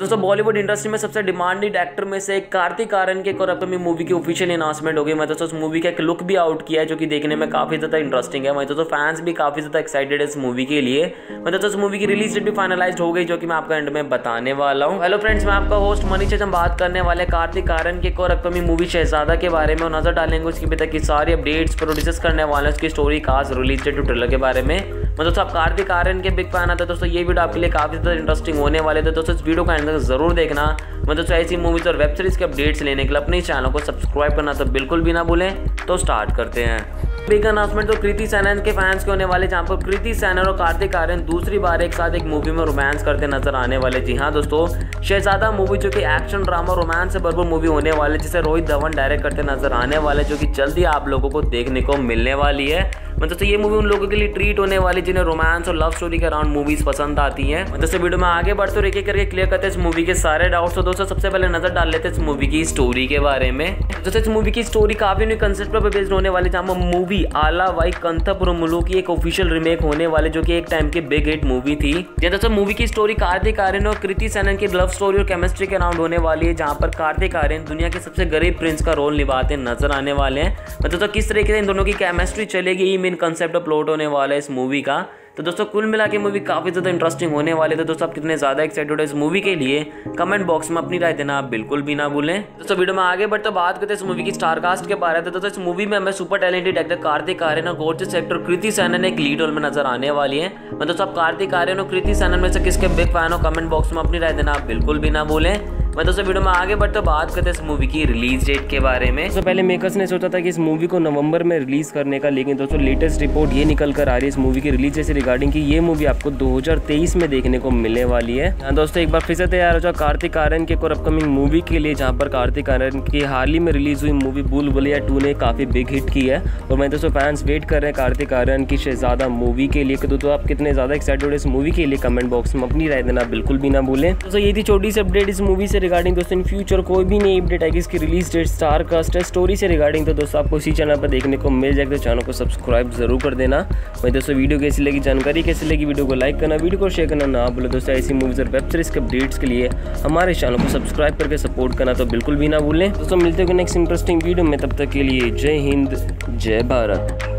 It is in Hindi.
दोस्तों बॉलीवुड इंडस्ट्री में सबसे डिमांडेड एक्टर में से कार्तिक आर्यन के एक और अपकमिंग मूवी की ऑफिशियल अनाउंसमेंट हो गई। मैं दोस्तों उस मूवी का एक लुक भी आउट किया है, जो कि देखने में काफ़ी ज़्यादा इंटरेस्टिंग है। मैं दोस्तों फैंस भी काफ़ी ज़्यादा एक्साइटेड है इस मूवी के लिए। मैं दोस्तों उस मूवी की रिलीज़ डेट भी फाइनलाइज हो गई, जो कि मैं आपका एंड में बताने वाला हूँ। हेलो फ्रेंड्स मैं आपका होस्ट मनीष हम बात करने वाले कार्तिक आर्यन के एक और अपकमिंग मूवी शहजादा के बारे में। नज़र डालेंगे उसकी अभी तक की सारी अपडेट्स पर डिस्कस करने वाले उसकी स्टोरी खास रिलीज़ डेट ट्रेलर के बारे में। मैं दोस्तों आप कार्तिक आर्यन के बिग फ़ैन आते दोस्तों, ये वीडियो आपके लिए काफ़ी ज़्यादा इंटरेस्टिंग होने वाले थे दोस्तों, इस वीडियो को एंड तक ज़रूर देखना। मैं दोस्तों, ऐसी मूवीज़ और वेब सीरीज़ के अपडेट्स लेने के लिए अपने चैनल को सब्सक्राइब करना तो बिल्कुल भी ना भूलें। तो स्टार्ट करते हैं। बिग अनाउंसमेंट तो कृति सैनन के फैंस के होने वाले जहाँ पर कृति सैनन और कार्तिक आर्यन दूसरी बार एक साथ एक मूवी में रोमांस करते नज़र आने वाले जी हाँ दोस्तों, शहजादा मूवी जो कि एक्शन ड्रामा रोमांस से भरपूर मूवी होने वाले जिसे रोहित धवन डायरेक्ट करते नज़र आने वाले जो कि जल्दी आप लोगों को देखने को मिलने वाली है। मतलब तो ये मूवी उन लोगों के लिए ट्रीट होने वाली, जिन्हें रोमांस और लव स्टोरी के अराउंड मूवीज़ पसंद आती हैं। मतलब से वीडियो में आगे बढ़ते और एक करके क्लियर करते हैं इस मूवी के सारे डाउट्स तो दोस्तों, सबसे पहले नज़र डाल लेते हैं इस मूवी की स्टोरी के बारे में। दोस्तों, इस मूवी की स्टोरी काफ़ी न्यू कंसेप्ट पर बेस्ड होने वाली, जहाँ मूवी आला वाई कंथपुर मुलू की एक ऑफिशियल रिमेक होने वाले, जो कि एक टाइम की बिग हिट मूवी थी। दोस्तों मूवी की स्टोरी कार्तिक आर्यन और कृति सैनन की लव स्टोरी और केमिस्ट्री के अराउंड होने वाली है, जहाँ पर कार्तिक आर्यन दुनिया के सबसे गरीब प्रिंस का रोल निभाते नज़र आने वाले हैं। मतलब तो किस तरीके से इन दोनों की केमिस्ट्री चलेगी मेन कंसेप्ट अपलोड होने वाला है इस मूवी का। तो दोस्तों, कुल मिला के मूवी काफ़ी ज़्यादा इंटरेस्टिंग होने वाले थे। दोस्तों, आप कितने ज़्यादा एक्साइटेड हो इस मूवी के लिए कमेंट बॉक्स में अपनी राय देना आप बिल्कुल भी ना भूलें। दोस्तों वीडियो में आगे बढ़ते तो बात करते हैं इस मूवी की स्टार कास्ट के बारे में। दोस्तों, इस मूवी में हमें super talented actor Kartik Aaryan और गोर्जियस एक्टर कृति सैनन एक लीड रोल में नज़र आने वाली है। मैं दोस्तों, आप कार्तिक आर्यन और कृति सैनन में से किसके बिग फ़ैन हो कमेंट बॉक्स में अपनी राय देना आप बिल्कुल भी ना भूलें। मैं दोस्तों वीडियो में आगे बढ़ते बात करते हैं इस मूवी की रिलीज़ डेट के बारे में। तो पहले मेकर्स ने सोचा था कि इस मूवी को नवंबर में रिलीज़ करने का, लेकिन दोस्तों लेटेस्ट रिपोर्ट ये निकल कर आ रही है इस मूवी की रिलीज़ से रिगार्डिंग की ये मूवी आपको 2023 में देखने को मिलने वाली है। हाँ दोस्तों, एक बार फिर से तैयार हो जाओ कार्तिक आर्यन के और अपकमिंग मूवी के लिए, जहाँ पर कार्तिक आर्यन की हाल ही में रिलीज़ हुई मूवी बुल बुलिया टू ने काफ़ी बिग हिट की है। और मैं दोस्तों फैंस वेट कर रहे हैं कार्तिक आर्यन की शहजादा मूवी के लिए। दोस्तों, आप कितने ज़्यादा एक्साइटेड इस मूवी के लिए? कमेंट बॉक्स में अपनी राय देना बिल्कुल भी ना भूलें। दोस्तों ये थी छोटी सी अपडेट इस मूवी से रिगार्डिंग दोस्तों इन फ्यूचर कोई भी नई अपडेट आएगी इसकी रिलीज़ डेट स्टार कास्ट है। स्टोरी से रिगार्डिंग तो दोस्तों आपको इसी चैनल पर देखने को मिल जाएगा। तो चैनल को सब्सक्राइब ज़रूर कर देना। वही दोस्तों वीडियो कैसी लगी, जानकारी कैसी लगी वीडियो को लाइक करना वीडियो को शेयर करना ना बोले दोस्तों ऐसी मूवीज़ और वेब सीरीज़ के अपडेट्स के लिए हमारे चैनल को सब्सक्राइब करके सपोर्ट करना तो बिल्कुल भी ना भूलें। दोस्तों मिलते हो नेक्स्ट इंटरेस्टिंग वीडियो में। तब तक के लिए जय हिंद, जय भारत।